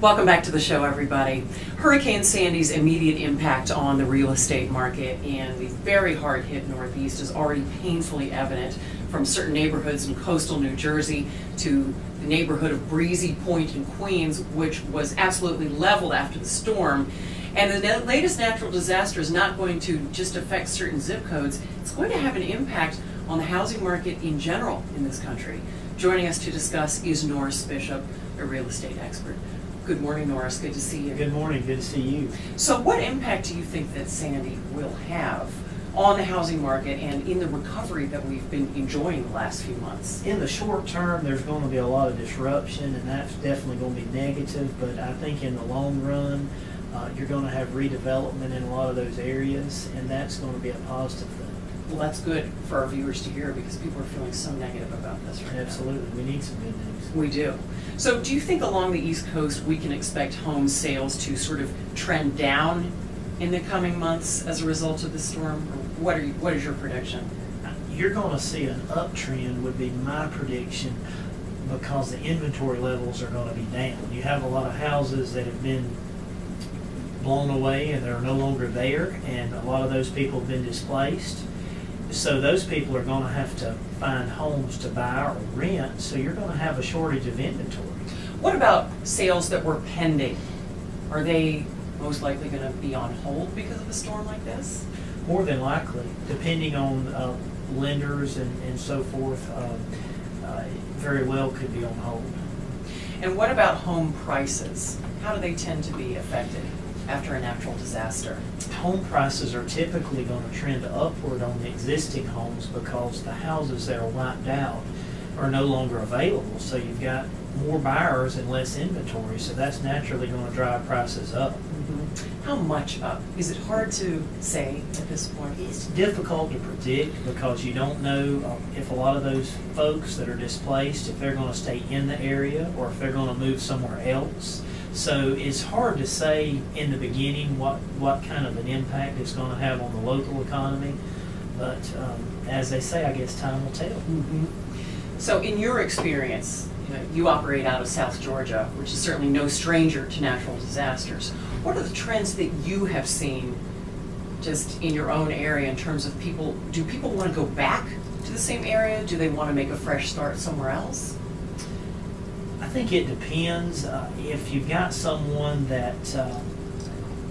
Welcome back to the show, everybody. Hurricane Sandy's immediate impact on the real estate market and the very hard hit Northeast is already painfully evident from certain neighborhoods in coastal New Jersey to the neighborhood of Breezy Point in Queens, which was absolutely leveled after the storm. And the latest natural disaster is not going to just affect certain zip codes, it's going to have an impact on the housing market in general in this country. Joining us to discuss is Norris Bishop, a real estate expert. Good morning, Norris. Good to see you. Good morning. Good to see you. So, what impact do you think that Sandy will have on the housing market and in the recovery that we've been enjoying the last few months? In the short term, there's going to be a lot of disruption, and that's definitely going to be negative. But I think in the long run, uh, you're going to have redevelopment in a lot of those areas, and that's going to be a positive thing. Well, that's good for our viewers to hear because people are feeling so negative about this right Absolutely. now. We need some good news. We do. So, do you think along the East Coast we can expect home sales to sort of trend down in the coming months as a result of the storm? Or what, are you, what is your prediction? You're going to see an uptrend, would be my prediction, because the inventory levels are going to be down. You have a lot of houses that have been blown away and they're no longer there, and a lot of those people have been displaced so those people are going to have to find homes to buy or rent, so you're going to have a shortage of inventory. What about sales that were pending? Are they most likely going to be on hold because of a storm like this? More than likely, depending on uh, lenders and, and so forth, uh, uh, very well could be on hold. And what about home prices? How do they tend to be affected? After a natural disaster? Home prices are typically going to trend upward on the existing homes because the houses that are wiped out are no longer available. So you've got more buyers and less inventory. So that's naturally going to drive prices up. Mm-hmm. How much up? Is it hard to say at this point? It's difficult to predict because you don't know uh, if a lot of those folks that are displaced, if they're going to stay in the area or if they're going to move somewhere else. So it's hard to say in the beginning what, what kind of an impact it's going to have on the local economy. But um, as they say, I guess time will tell. Mm-hmm. So, in your experience, you, know, you operate out of South Georgia, which is certainly no stranger to natural disasters. What are the trends that you have seen just in your own area in terms of people? Do people want to go back to the same area? Do they want to make a fresh start somewhere else? I think it depends. Uh, if you've got someone that uh,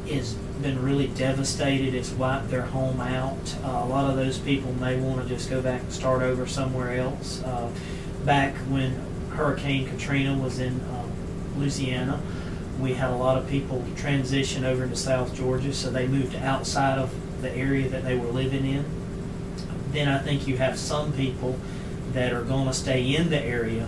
is been really devastated, it's wiped their home out. Uh, a lot of those people may want to just go back and start over somewhere else. Uh, back when Hurricane Katrina was in um, Louisiana, we had a lot of people transition over to South Georgia, so they moved outside of the area that they were living in. Then I think you have some people that are going to stay in the area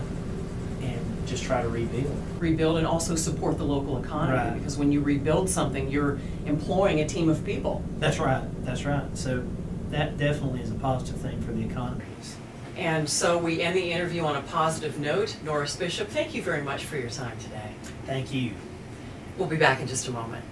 and just try to rebuild. Rebuild and also support the local economy right. because when you rebuild something, you're employing a team of people. That's right. That's right. So that definitely is a positive thing for the economy. And so we end the interview on a positive note. Norris Bishop, thank you very much for your time today. Thank you. We'll be back in just a moment.